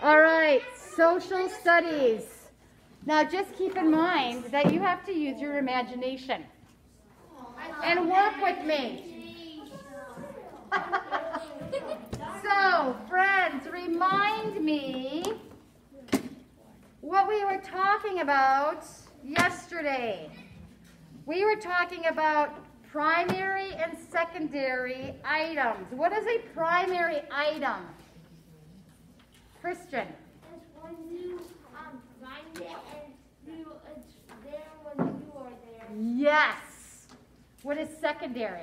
All right, social studies. Now just keep in mind that you have to use your imagination and work with me. so, friends, remind me what we were talking about yesterday. We were talking about primary and secondary items. What is a primary item? Christian. It's when you um, find it and you, it's there when you are there. Yes. What is secondary?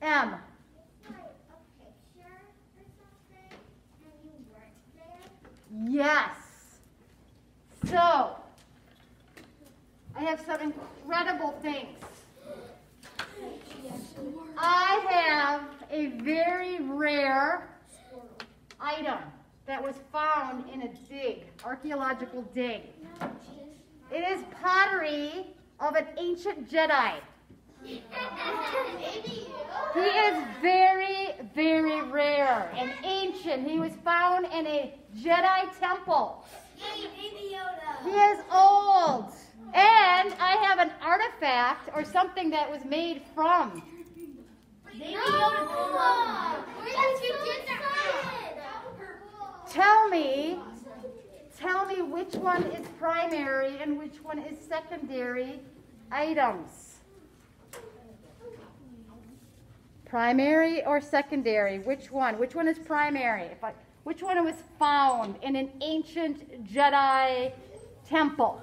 M. Like a picture or something and you weren't there. Yes. So, I have some incredible things. I have a very rare item that was found in a dig, archaeological dig. It is pottery of an ancient Jedi. He is very, very rare and ancient. He was found in a Jedi temple. He is old. And I have an artifact or something that was made from. Tell me, tell me which one is primary and which one is secondary items. Primary or secondary? Which one? Which one is primary? I, which one was found in an ancient Jedi temple?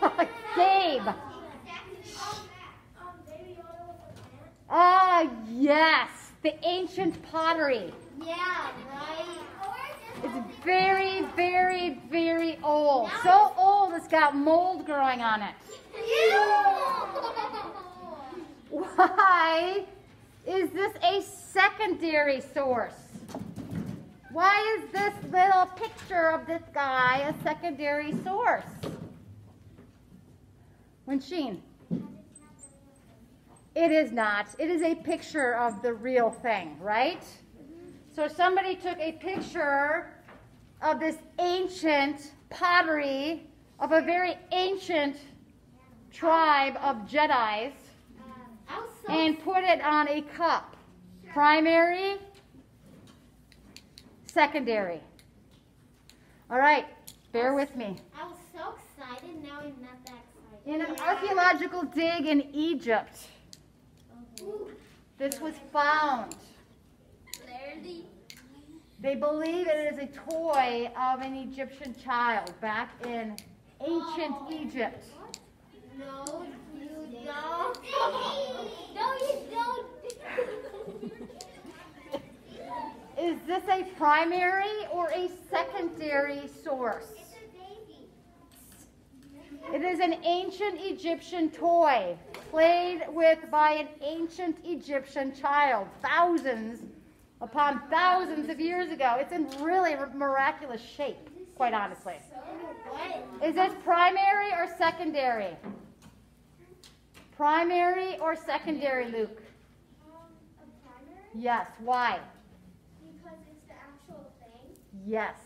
Gabe. Ah, yes, the ancient pottery. Yeah, right. It's very, very, very old. So old it's got mold growing on it. Why is this a secondary source? Why is this little picture of this guy a secondary source? Wensheen. It is not. It is a picture of the real thing, right? So somebody took a picture of this ancient pottery of a very ancient tribe of Jedi's and put it on a cup. Primary, secondary. All right, bear with me. I was so excited, now I'm not that excited. In an archaeological dig in Egypt, this was found. They believe it is a toy of an Egyptian child back in ancient oh. Egypt. No, you don't. no, you don't. Is this a primary or a secondary source? It's a baby. It is an ancient Egyptian toy played with by an ancient Egyptian child thousands upon thousands of years ago. It's in really miraculous shape, quite honestly. Is this primary or secondary? Primary or secondary, Luke? A primary? Yes. Why? Because it's the actual thing. Yes.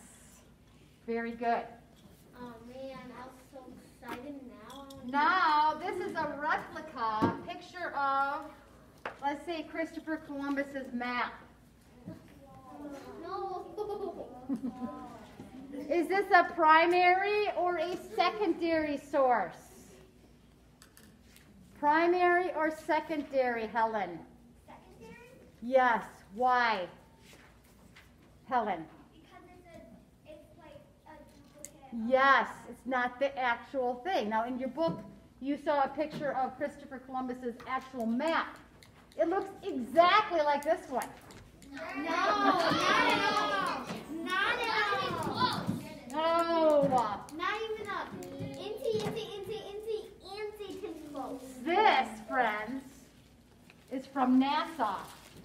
Very good. Oh man, I was so excited now. I wanna- Now, this is a replica picture of, let's say, Christopher Columbus's map. No. Is this a primary or a secondary source? Primary or secondary, Helen? Secondary? Yes. Why? Helen? Because it's a, it's like a duplicate. Yes, it's not the actual thing. Now, in your book, you saw a picture of Christopher Columbus's actual map. It looks exactly like this one. No, not at all. Not at all. No. Not even up. Inty, inty, inty, inty, inty to close. This, friends, is from NASA.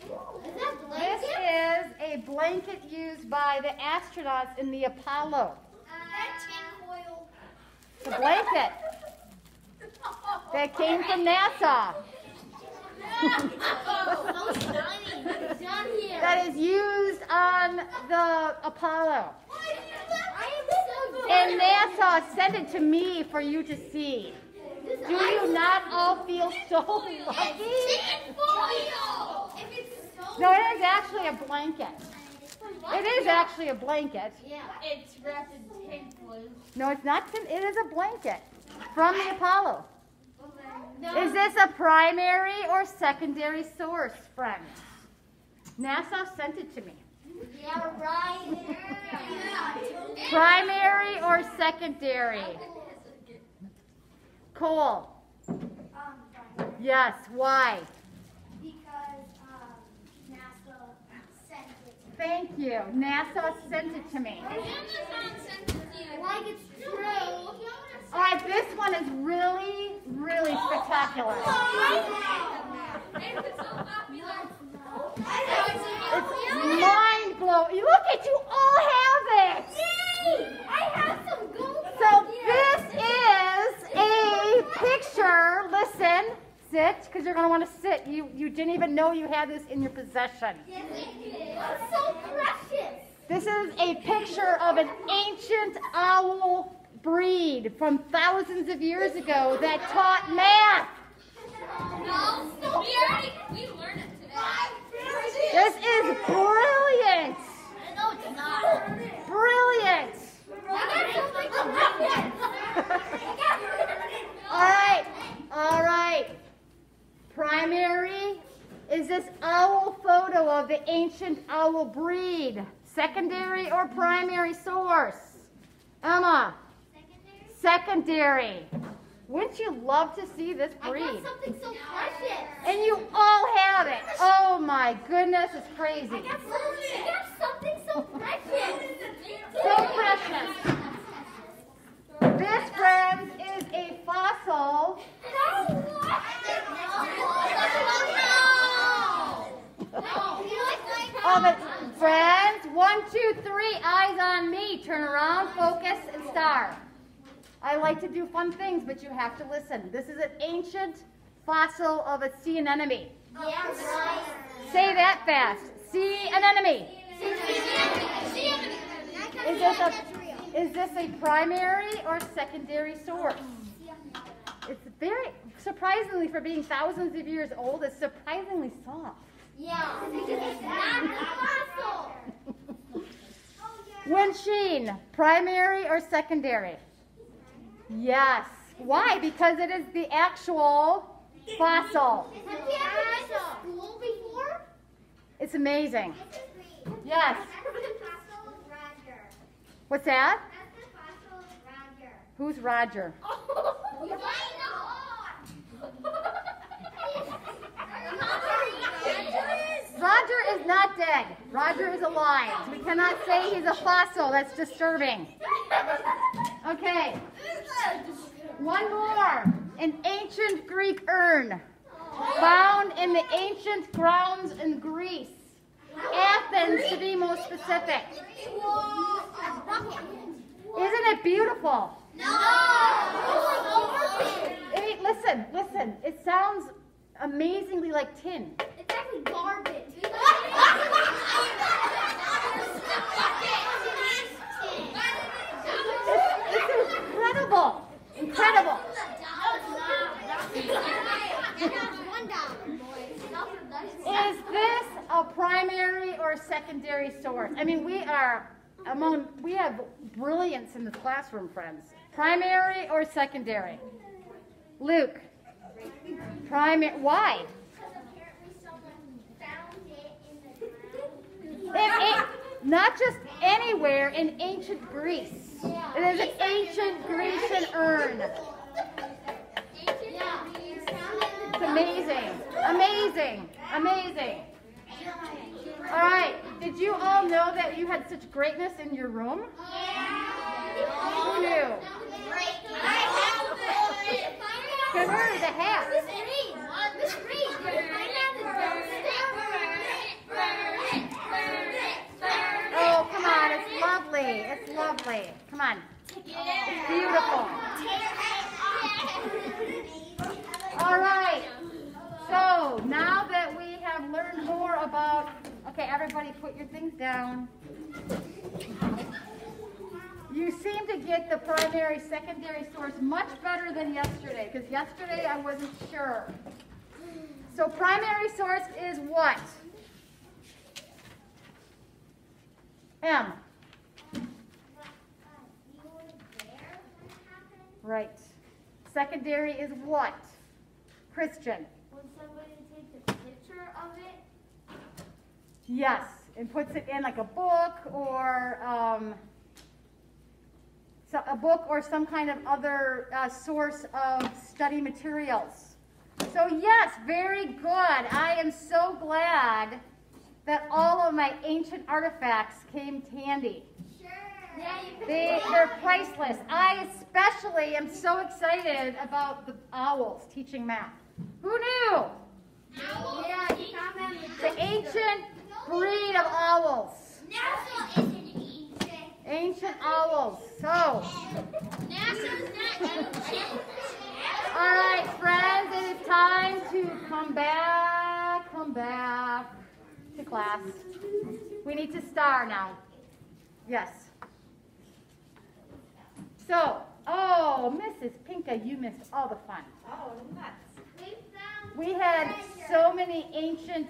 Is that This is a blanket used by the astronauts in the Apollo a blanket that came from NASA. that is used on the Apollo. And NASA sent it to me for you to see. Do you not all feel so lucky? No, it is actually a blanket. It is actually a blanket. Yeah. It's wrapped in glue. No, it's not. tin- It is a blanket from the Apollo. No. Is this a primary or secondary source, friends? NASA sent it to me. Yeah, right. Primary or secondary? Cole. Um, Yes. Why? because um, NASA sent it. Thank you. NASA sent it to me. Amazon sent it to you. Like it's true. All right, this one is really, really spectacular. Oh, it's mind blowing. Look at you all have it. I have some gold. So this is a picture. Listen, sit, because you're gonna want to sit. You you didn't even know you had this in your possession. Yes, It's so precious. This is a picture of an ancient owl breed from thousands of years ago that taught math. No, we already we learned it today. This is brilliant. No, it's not. Brilliant. I got something All right, all right. Primary is this owl photo of the ancient owl breed. Secondary or primary source? Emma, secondary. Wouldn't you love to see this breed? I got something so precious. And you all have it. Oh my goodness, it's crazy. I got something, I got something so precious. So precious. This, friends, is a fossil it. Friends, one, two, three, eyes on me. Turn around, focus, and star. I like to do fun things, but you have to listen. This is an ancient fossil of a sea anemone. Right. Say that fast. Sea anemone. Is this a is this a primary or secondary source? It's very surprisingly for being thousands of years old, it's surprisingly soft. Yeah, it's not a fossil. Winsheen, primary or secondary? Yes. Why? Because it is the actual fossil. Have you ever been to school before? It's amazing. Yes. What's that? Who's Roger? Roger is not dead. Roger is alive. We cannot say he's a fossil. That's disturbing. Okay. One more. An ancient Greek urn found in the ancient grounds in Greece. Athens, to be most specific. Isn't it beautiful? No! Hey, listen, listen. It sounds amazingly like tin. It's actually garbage. It's, it's incredible. Incredible. Is this a primary or secondary source? I mean, we are among, we have brilliance in the classroom, friends. Primary or secondary? Luke, primary, why? It, not just anywhere in ancient Greece. It is an ancient Grecian urn. It's amazing, amazing, amazing. All right, did you all know that you had such greatness in your room? Who knew? Where the hats? Lovely. It's lovely. Come on, it's beautiful. All right. So now that we have learned more about Okay, everybody put your things down. You seem to get the primary, secondary source much better than yesterday, because yesterday I wasn't sure. So primary source is what? M. Right. Secondary is what? Christian. When somebody takes a picture of it, Yes, and puts it in like a book or um, so a book or some kind of other uh, source of study materials. So yes, very good. I am so glad that all of my ancient artifacts came handy. Yeah, you They, they're priceless. I especially am so excited about the owls teaching math. Who knew? Yeah, you commented. The ancient breed of owls. NASA isn't ancient. Ancient owls. So, all NASA's not ancient. right, friends, it is time to come back, come back to class. We need to star now. Yes. So, oh, Mrs. Pinka, you missed all the fun. Oh, nuts. We had so many ancient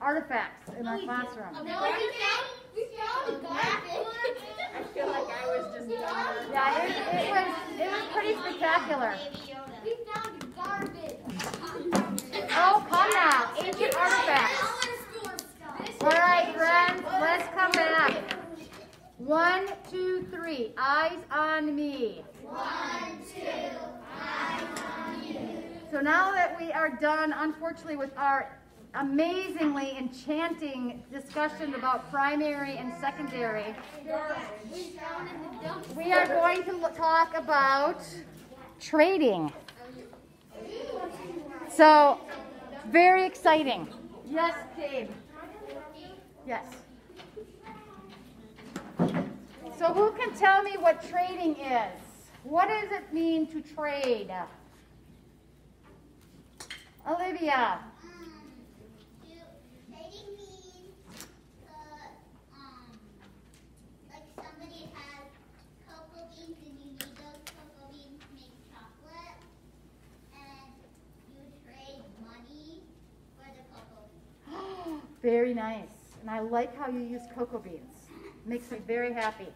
artifacts in our oh, classroom. Oh, no, we found, we found garbage. I feel like I was just done. Yeah, it, it was it was pretty spectacular. We found garbage. Oh, come now, ancient artifacts. All right, friends, let's come back. One, two, three. Eyes on me. One, two, eyes on you. So now that we are done, unfortunately, with our amazingly enchanting discussion about primary and secondary, We found in the dump. we are going to talk about trading. So, very exciting. Yes, Dave. Yes. So who can tell me what trading is? What does it mean to trade? Olivia. Trading means the um like somebody has cocoa beans and you need those cocoa beans to make chocolate and you trade money for the cocoa beans. Very nice. And I like how you use cocoa beans. Makes me very happy.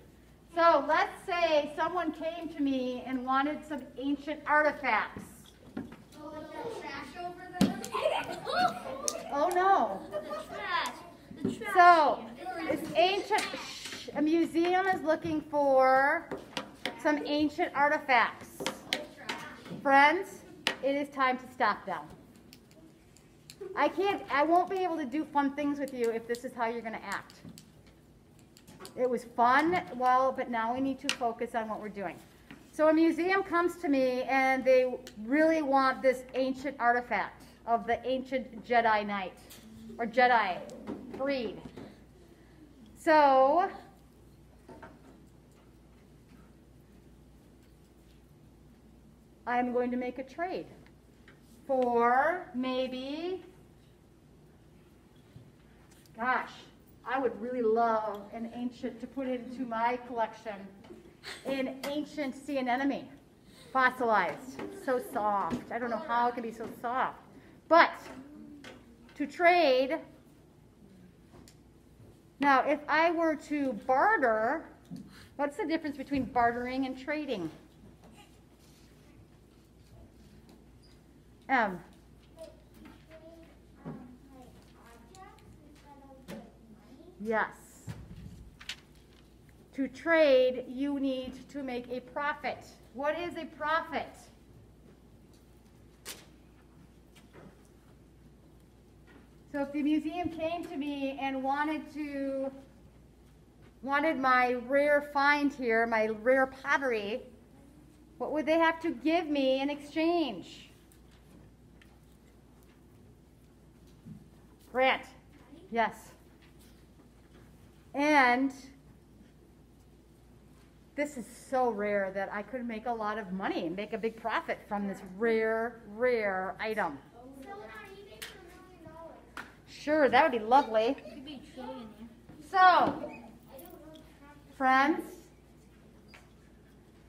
So let's say someone came to me and wanted some ancient artifacts. Oh no. The trash. The trash. So, this ancient, shh, a museum is looking for some ancient artifacts. Friends, it is time to stop them. I can't, I won't be able to do fun things with you if this is how you're going to act. It was fun, well, but now we need to focus on what we're doing. So a museum comes to me and they really want this ancient artifact of the ancient Jedi Knight or Jedi breed. So, I'm going to make a trade for maybe, gosh, I would really love an ancient to put into my collection, an ancient sea anemone, fossilized, so soft. I don't know how it can be so soft, but to trade. Now, if I were to barter, what's the difference between bartering and trading? M. Yes. To trade, you need to make a profit. What is a profit? So if the museum came to me and wanted to wanted my rare find here, my rare pottery, what would they have to give me in exchange? Grant. Yes. And this is so rare that I could make a lot of money and make a big profit from this rare, rare item. Sell it on eBay for a million dollars. Sure, that would be lovely. Could be a trillionaire. So, friends,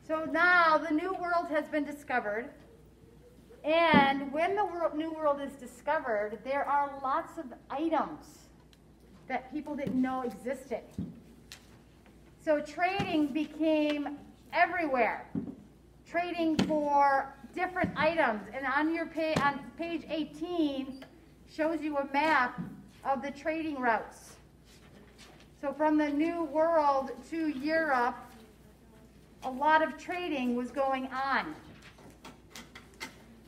so now the new world has been discovered. And when the world, new world is discovered, there are lots of items that people didn't know existed. So trading became everywhere. Trading for different items. And on your page, on page 18 shows you a map of the trading routes. So from the New World to Europe, a lot of trading was going on.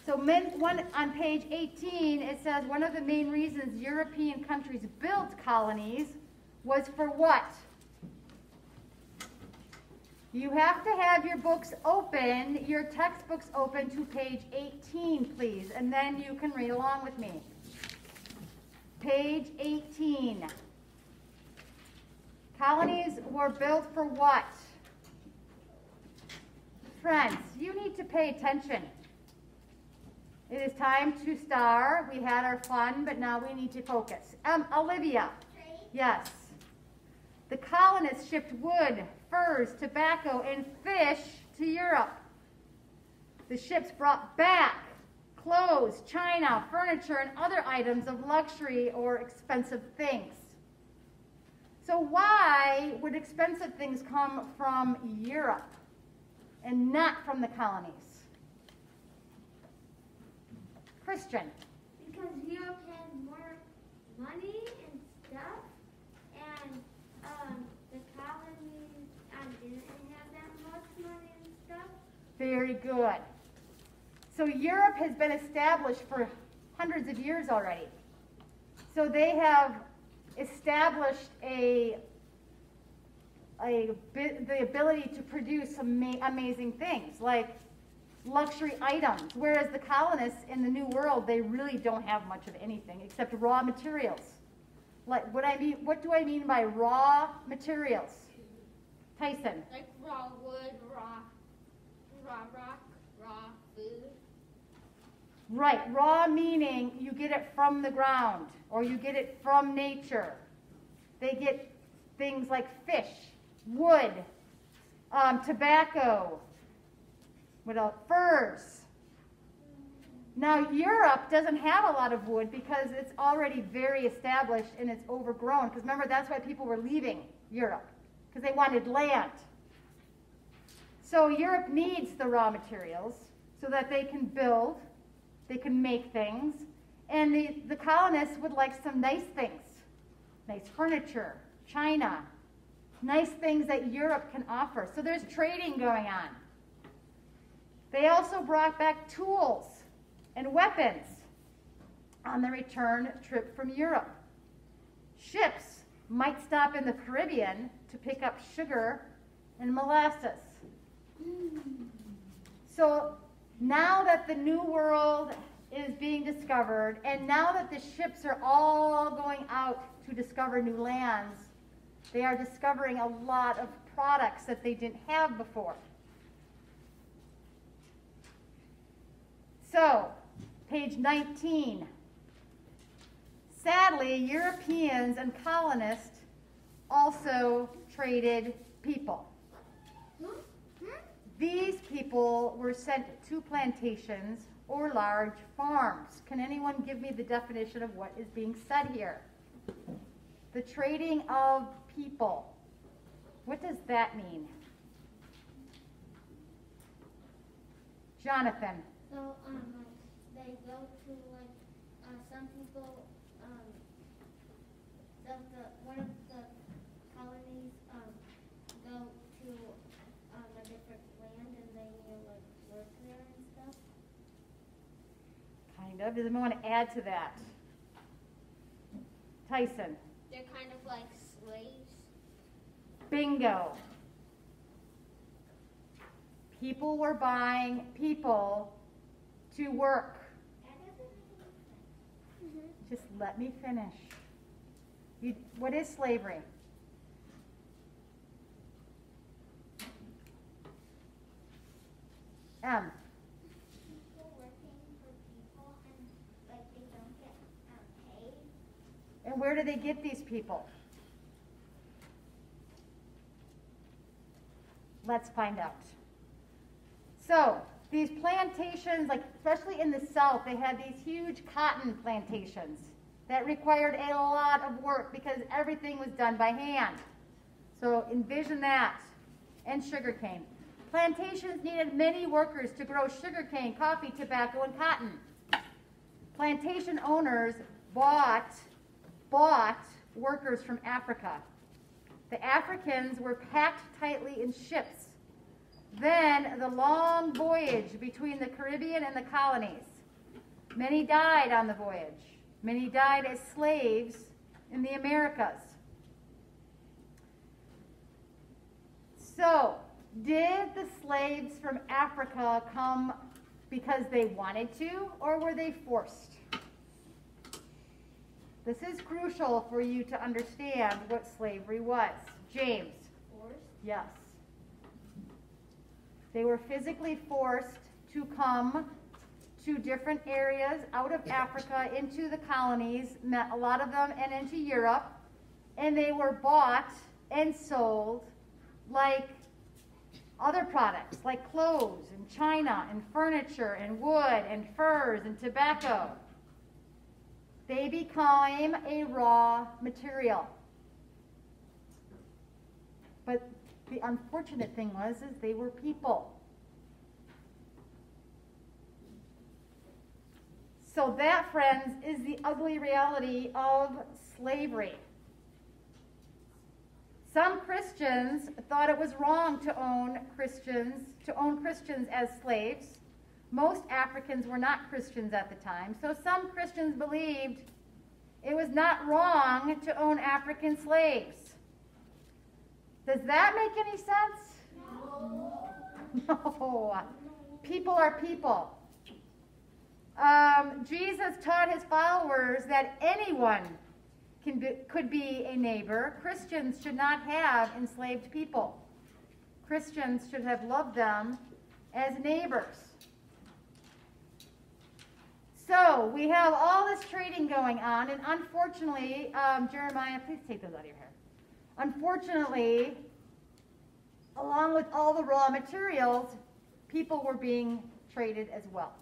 So men, one, on page 18, it says one of the main reasons European countries built colonies was for what? You have to have your books open, your textbooks open to page 18, please, and then you can read along with me. Page 18. Colonies were built for what? Friends, you need to pay attention. It is time to star. We had our fun, but now we need to focus. Um, Olivia. Yes. The colonists shipped wood, furs, tobacco, and fish to Europe. The ships brought back clothes, china, furniture, and other items of luxury or expensive things. So, why would expensive things come from Europe and not from the colonies? Christian. Because Europe had more money and stuff, and um, the colonies um, didn't have that much money and stuff. Very good. So Europe has been established for hundreds of years already. So they have established a, a the ability to produce ama- amazing things like luxury items, whereas the colonists in the New World they really don't have much of anything except raw materials. Like what I mean, what do I mean by raw materials? Tyson. Like raw wood, raw, raw rock, raw food. Right, raw meaning you get it from the ground or you get it from nature. They get things like fish, wood, um, tobacco, what else? Furs. Now, Europe doesn't have a lot of wood because it's already very established and it's overgrown. Because remember, that's why people were leaving Europe, because they wanted land. So, Europe needs the raw materials so that they can build they can make things. And the, the colonists would like some nice things nice furniture, china, nice things that Europe can offer. So there's trading going on. They also brought back tools and weapons on the return trip from Europe. Ships might stop in the Caribbean to pick up sugar and molasses. So now that the New World is being discovered, and now that the ships are all going out to discover new lands, they are discovering a lot of products that they didn't have before. So, page 19. Sadly, Europeans and colonists also traded people. These people were sent to plantations or large farms. Can anyone give me the definition of what is being said here? The trading of people. What does that mean? Jonathan. So, um, like, they go to, like, uh, some people, um, the, the, one of the colonies, um, go to, um, a different land and they, you know, like, work there and stuff. Kind of. Does anyone want to add to that? Tyson. They're kind of like slaves. Bingo. People were buying people to work. Just let me finish. You, what is slavery? M. People working for people and like they don't get um. And where do they get these people? Let's find out. So, these plantations, like especially in the South, they had these huge cotton plantations that required a lot of work because everything was done by hand. So envision that. And sugarcane. Plantations needed many workers to grow sugarcane, coffee, tobacco, and cotton. Plantation owners bought, bought workers from Africa. The Africans were packed tightly in ships. The long voyage between the Caribbean and the colonies. Many died on the voyage. Many died as slaves in the Americas. So, did the slaves from Africa come because they wanted to, or were they forced? This is crucial for you to understand what slavery was. James. Forced. Yes. They were physically forced to come to different areas out of Africa into the colonies, met a lot of them, and into Europe, and they were bought and sold like other products, like clothes and china and furniture and wood and furs and tobacco. They became a raw material. But the unfortunate thing was is they were people. So that, friends, is the ugly reality of slavery. Some Christians thought it was wrong to own Christians, to own Christians as slaves. Most Africans were not Christians at the time, so some Christians believed it was not wrong to own African slaves. Does that make any sense? No. no. People are people. Um, Jesus taught his followers that anyone be, could be a neighbor. Christians should not have enslaved people. Christians should have loved them as neighbors. So we have all this trading going on, and unfortunately, um, Jeremiah, please take those out of your hair. Unfortunately, along with all the raw materials, people were being traded as well.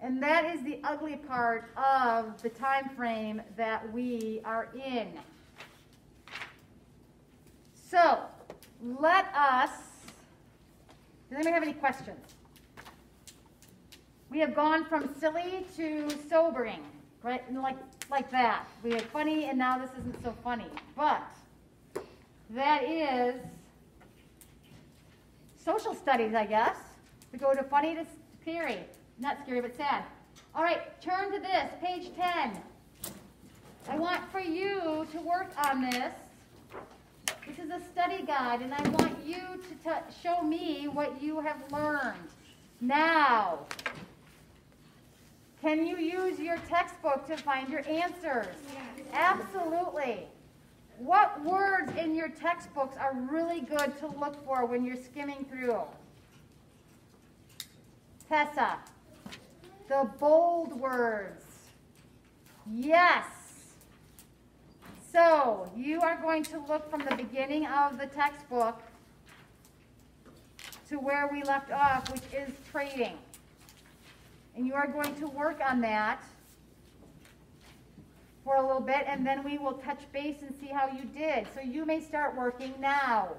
And that is the ugly part of the time frame that we are in. So, let us. Does anybody have any questions? We have gone from silly to sobering, right? And like like that. We had funny, and now this isn't so funny. But that is social studies, I guess. We go to funny to scary. Not scary, but sad. All right, turn to this, page 10. I want for you to work on this. This is a study guide, and I want you to show me what you have learned. Now, can you use your textbook to find your answers? Yes. Absolutely. What words in your textbooks are really good to look for when you're skimming through? Tessa. The bold words. Yes. So you are going to look from the beginning of the textbook to where we left off, which is trading. And you are going to work on that for a little bit, and then we will touch base and see how you did. So you may start working now.